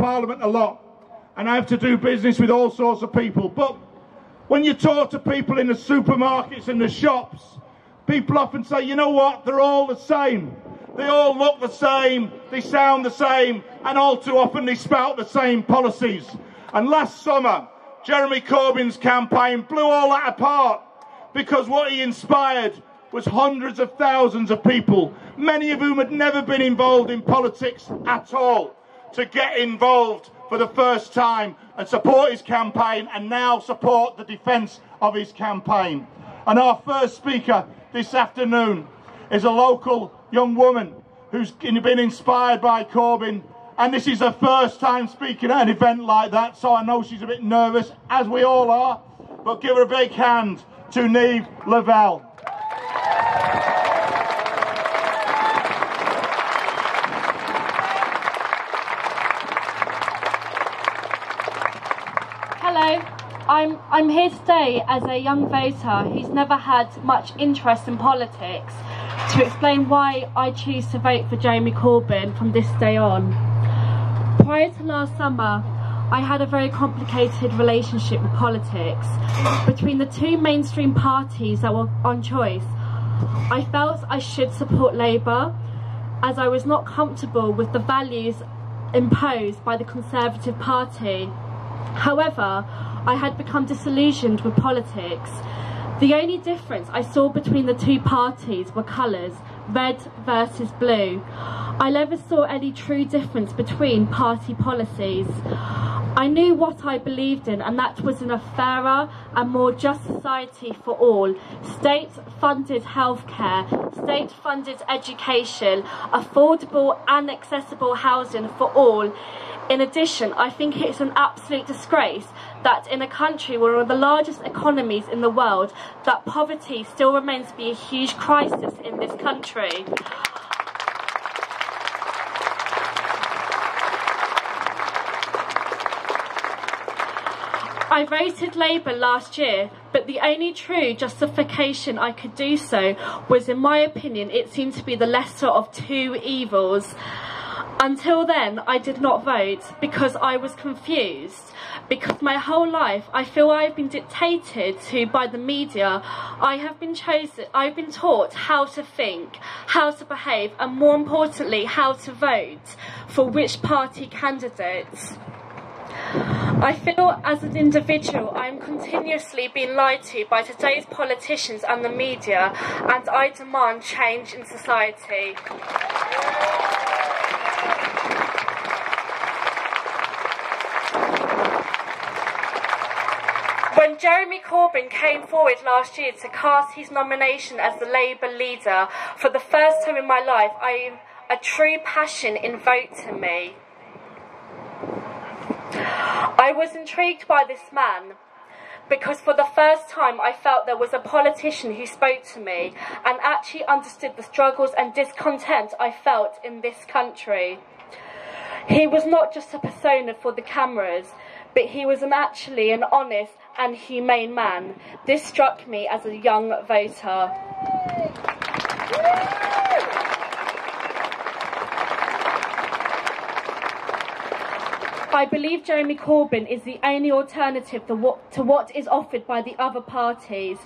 Parliament a lot, and I have to do business with all sorts of people. But when you talk to people in the supermarkets and the shops, people often say, you know what, they're all the same. They all look the same, they sound the same, and all too often they spout the same policies. And last summer, Jeremy Corbyn's campaign blew all that apart because what he inspired was hundreds of thousands of people, many of whom had never been involved in politics at all, to get involved for the first time and support his campaign and now support the defence of his campaign. And our first speaker this afternoon is a local young woman who's been inspired by Corbyn and this is her first time speaking at an event like that so I know she's a bit nervous as we all are but give her a big hand to Neve Lavelle. I'm, I'm here today as a young voter who's never had much interest in politics to explain why I choose to vote for Jeremy Corbyn from this day on. Prior to last summer, I had a very complicated relationship with politics. Between the two mainstream parties that were on choice, I felt I should support Labour as I was not comfortable with the values imposed by the Conservative Party. However, I had become disillusioned with politics. The only difference I saw between the two parties were colours, red versus blue. I never saw any true difference between party policies. I knew what I believed in and that was in a fairer and more just society for all. State-funded healthcare, state-funded education, affordable and accessible housing for all. In addition, I think it's an absolute disgrace that in a country where one of the largest economies in the world, that poverty still remains to be a huge crisis in this country. I voted Labour last year, but the only true justification I could do so was, in my opinion, it seemed to be the lesser of two evils. Until then, I did not vote because I was confused. Because my whole life, I feel I've been dictated to by the media. I have been chosen, I've been taught how to think, how to behave, and more importantly, how to vote for which party candidates. I feel as an individual I am continuously being lied to by today's politicians and the media and I demand change in society. When Jeremy Corbyn came forward last year to cast his nomination as the Labour leader, for the first time in my life, I a true passion invoked in me. I was intrigued by this man because for the first time I felt there was a politician who spoke to me and actually understood the struggles and discontent I felt in this country. He was not just a persona for the cameras, but he was actually an honest and humane man. This struck me as a young voter. I believe Jeremy Corbyn is the only alternative to what, to what is offered by the other parties.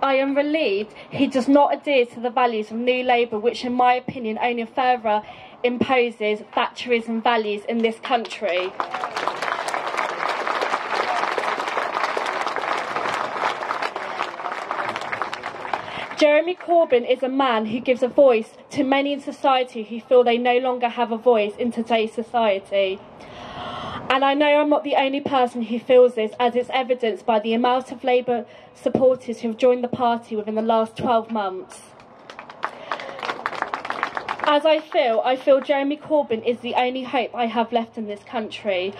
I am relieved he does not adhere to the values of New Labour, which in my opinion only further imposes Thatcherism values in this country. Jeremy Corbyn is a man who gives a voice to many in society who feel they no longer have a voice in today's society. And I know I'm not the only person who feels this, as it's evidenced by the amount of Labour supporters who have joined the party within the last 12 months. As I feel, I feel Jeremy Corbyn is the only hope I have left in this country.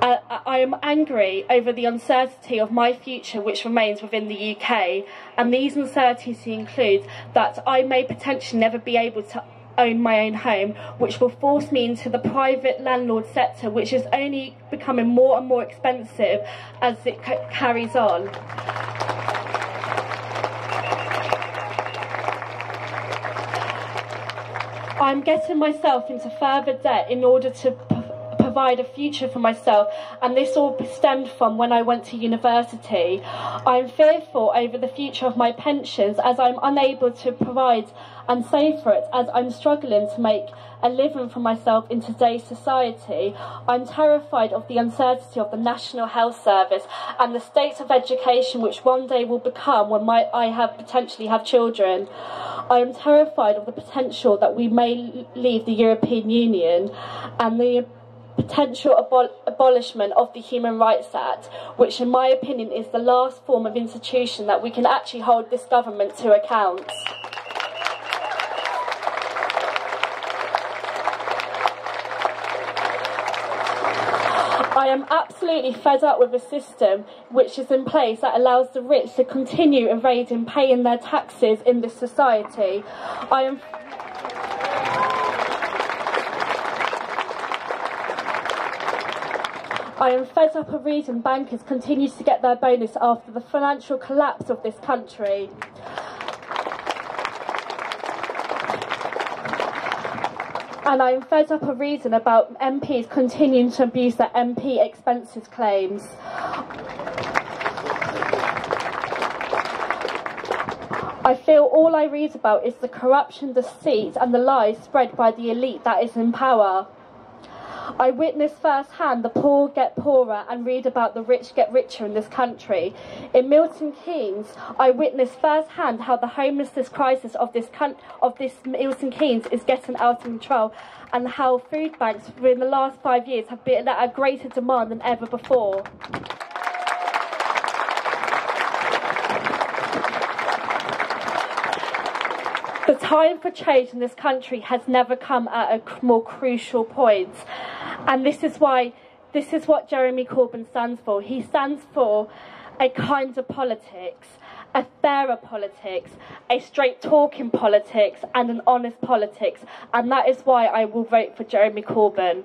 Uh, I am angry over the uncertainty of my future which remains within the UK and these uncertainties include that I may potentially never be able to own my own home, which will force me into the private landlord sector, which is only becoming more and more expensive as it carries on. I'm getting myself into further debt in order to provide a future for myself, and this all stemmed from when I went to university. I'm fearful over the future of my pensions as I'm unable to provide and save for it as I'm struggling to make a living for myself in today's society. I'm terrified of the uncertainty of the National Health Service and the state of education which one day will become when my, I have potentially have children. I am terrified of the potential that we may leave the European Union and the potential abol- abolishment of the Human Rights Act, which, in my opinion, is the last form of institution that we can actually hold this government to account. I am absolutely fed up with a system which is in place that allows the rich to continue evading paying their taxes in this society. I am I am fed up of reading bankers continue to get their bonus after the financial collapse of this country. And I am fed up of reading about MPs continuing to abuse their MP expenses claims. I feel all I read about is the corruption, deceit, and the lies spread by the elite that is in power. I witness firsthand the poor get poorer and read about the rich get richer in this country. In Milton Keynes, I witness firsthand how the homelessness crisis of this of this Milton Keynes is getting out of control, and how food banks within the last five years have been at a greater demand than ever before. Time for change in this country has never come at a more crucial point. And this is why, this is what Jeremy Corbyn stands for. He stands for a kind of politics, a fairer politics, a straight talking politics, and an honest politics. And that is why I will vote for Jeremy Corbyn.